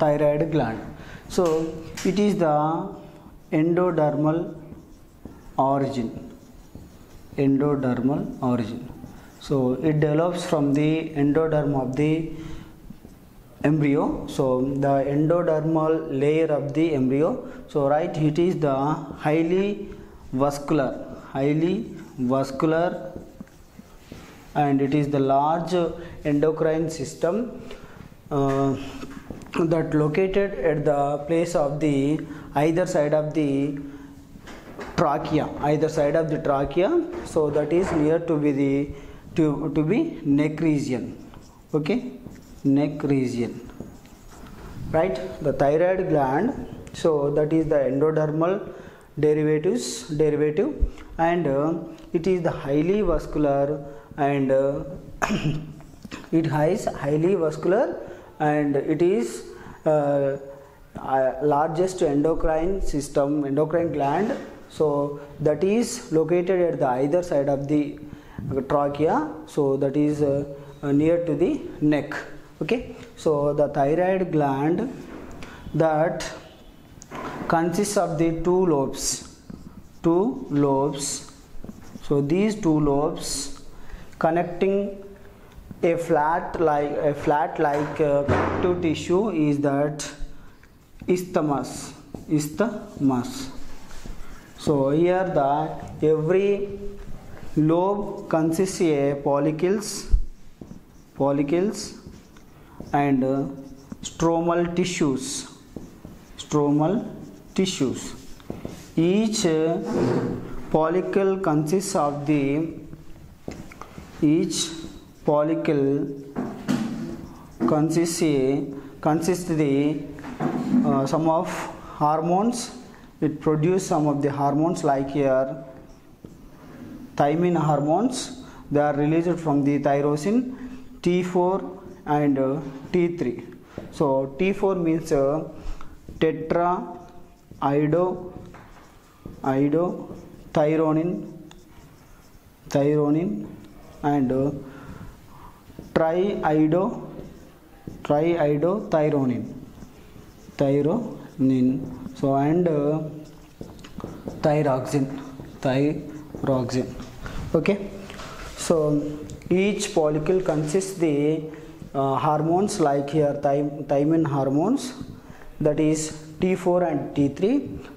thyroid gland. So it is the endodermal origin. Endodermal origin. So it develops from the endoderm of the embryo. So the endodermal layer of the embryo. So right it is the highly vascular highly vascular and it is the large endocrine system uh, that located at the place of the either side of the trachea either side of the trachea. So that is near to be the to, to be neck region okay? Neck region right? The thyroid gland. So that is the endodermal derivatives derivative and uh, it is the highly vascular and uh, it has highly vascular and it is uh, uh, largest endocrine system endocrine gland. So that is located at the either side of the trachea. So that is uh, uh, near to the neck. Okay? So the thyroid gland that consists of the two lobes. Two lobes. So these two lobes connecting a flat like a flat like uh, connective tissue is that isthmus isthmus. So here the every lobe consists a follicles follicles and uh, stromal tissues stromal tissues. Each uh, follicle consists of the each follicle consists consists the uh, some of hormones. It produce some of the hormones like here thymine hormones. They are released from the tyrosine t4 and uh, t3 so t4 means uh, tetra ido ido thyronin thyronin and uh, triido triiodothyronine thyronin. So and uh, thyroxine thyroxine okay? So each follicle consists the uh, hormones like here thym- thymine hormones that is T4 and T3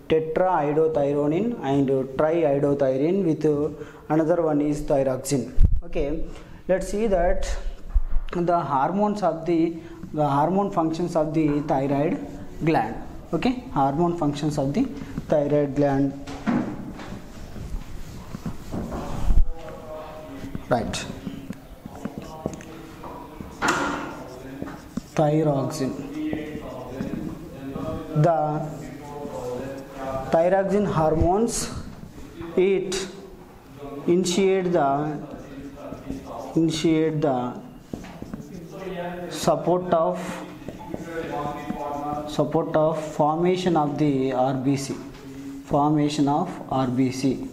tetraiodothyronine and triiodothyronine with uh, another one is thyroxine okay? Let's see that the hormones of the the hormone functions of the thyroid gland okay? Hormone functions of the thyroid gland. Right. Thyroxine. The thyroxine hormones it initiate the initiate the support of support of formation of the RBC formation of RBC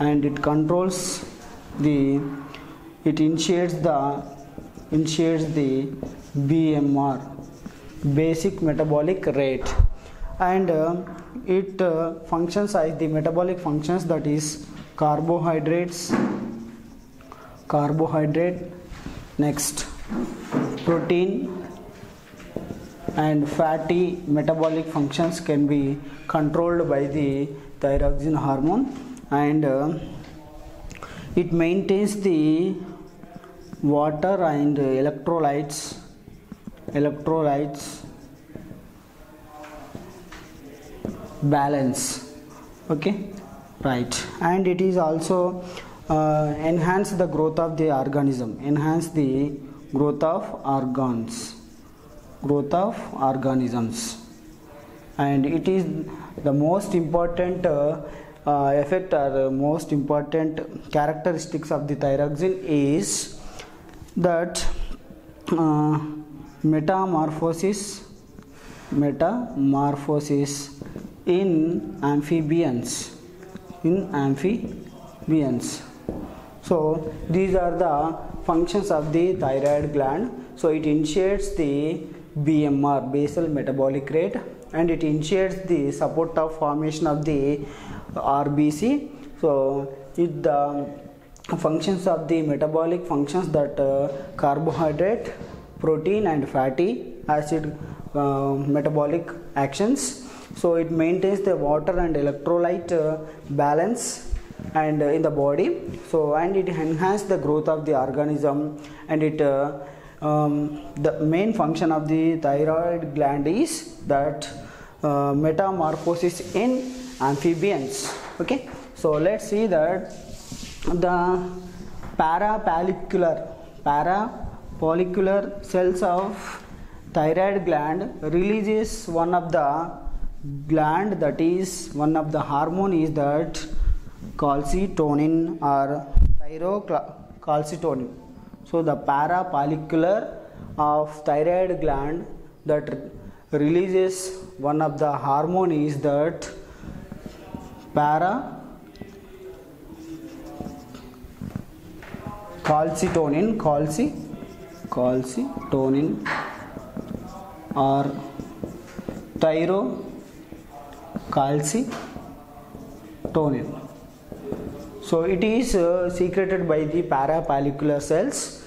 and it controls the it initiates the initiates the BMR basic metabolic rate. And uh, it uh, functions as the metabolic functions that is carbohydrates carbohydrate next protein and fatty metabolic functions can be controlled by the thyroxine hormone and uh, it maintains the water and electrolytes electrolytes balance. Okay? Right. And it is also uh, enhance the growth of the organism enhance the growth of organs. Growth of organisms. And it is the most important uh, uh, effect or most important characteristics of the thyroxine is that uh, metamorphosis metamorphosis in amphibians. In amphibians. So these are the functions of the thyroid gland. So it initiates the BMR basal metabolic rate and it initiates the support of formation of the RBC so it the functions of the metabolic functions that uh, carbohydrate protein and fatty acid uh, metabolic actions. So it maintains the water and electrolyte uh, balance and uh, in the body. So and it enhances the growth of the organism and it uh, um, the main function of the thyroid gland is that uh, metamorphosis in amphibians. Okay? So let's see that the parafollicular parafollicular cells of thyroid gland releases one of the gland that is one of the hormone is that calcitonin or thyrocalcitonin so the parapollicular of thyroid gland that releases one of the hormone is that para calcitonin calci calcitonin or thyro calcitonin so it is uh, secreted by the parafollicular cells